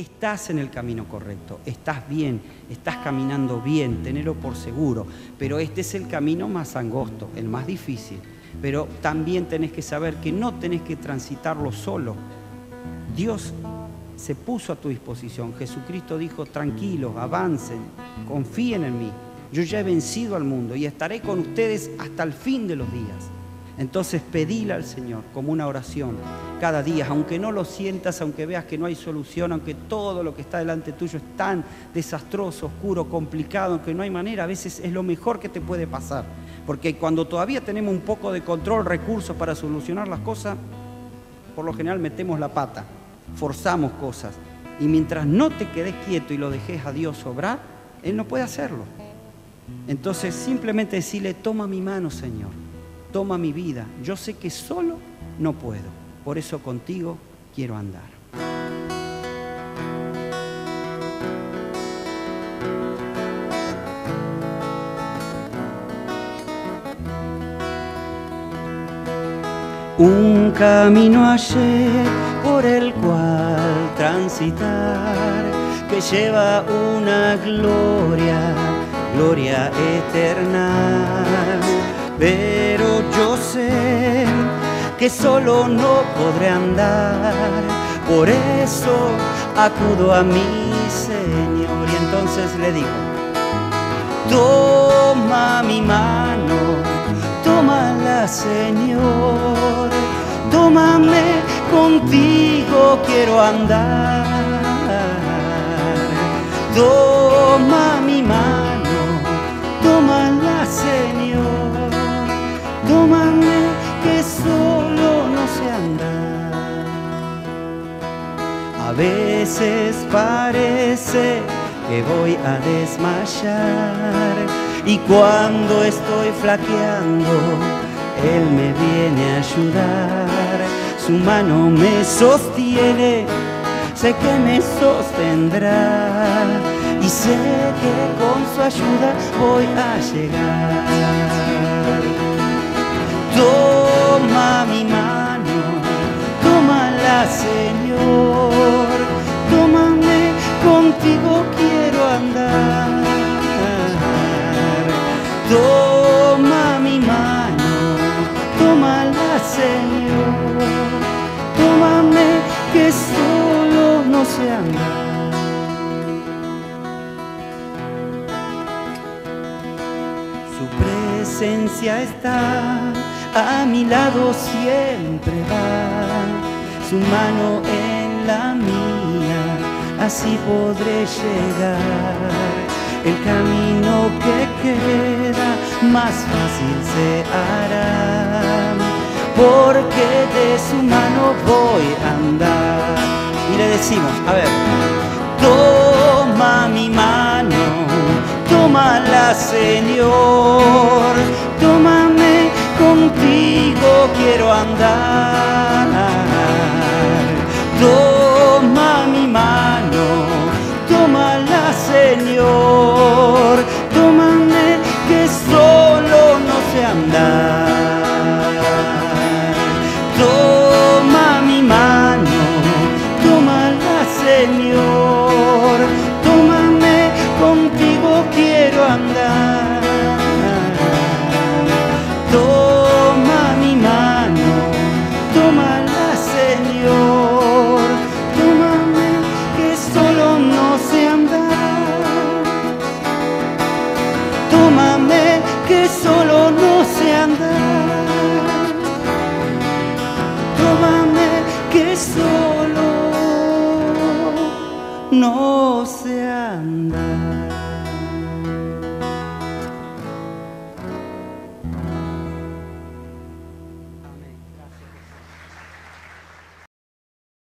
estás en el camino correcto, estás bien, estás caminando bien, tenelo por seguro, pero este es el camino más angosto, el más difícil. Pero también tenés que saber que no tenés que transitarlo solo. Dios se puso a tu disposición. Jesucristo dijo, tranquilos, avancen, confíen en mí. Yo ya he vencido al mundo y estaré con ustedes hasta el fin de los días. Entonces pedile al Señor como una oración cada día, aunque no lo sientas, aunque veas que no hay solución, aunque todo lo que está delante tuyo es tan desastroso, oscuro, complicado, aunque no hay manera, a veces es lo mejor que te puede pasar. Porque cuando todavía tenemos un poco de control, recursos para solucionar las cosas, por lo general metemos la pata, forzamos cosas. Y mientras no te quedes quieto y lo dejes a Dios obrar, Él no puede hacerlo. Entonces simplemente decirle, toma mi mano, Señor toma mi vida. Yo sé que solo no puedo. Por eso contigo quiero andar. Un camino ayer por el cual transitar, que lleva una gloria, gloria eterna pero yo sé que solo no podré andar, por eso acudo a mi Señor. Y entonces le digo, toma mi mano, tómala Señor, tómame contigo, quiero andar. Toma mi mano, A veces parece que voy a desmayar y cuando estoy flaqueando, Él me viene a ayudar. Su mano me sostiene, sé que me sostendrá y sé que con su ayuda voy a llegar. Contigo quiero andar. Toma mi mano, tómala Señor, tómame que solo no sé andar. Su presencia está a mi lado siempre va, su mano en la mía, así podré llegar. El camino que queda más fácil se hará, porque de su mano voy a andar. Y le decimos, a ver, toma mi mano, tómala Señor, solo no sé andar. Tómame que solo no sé andar.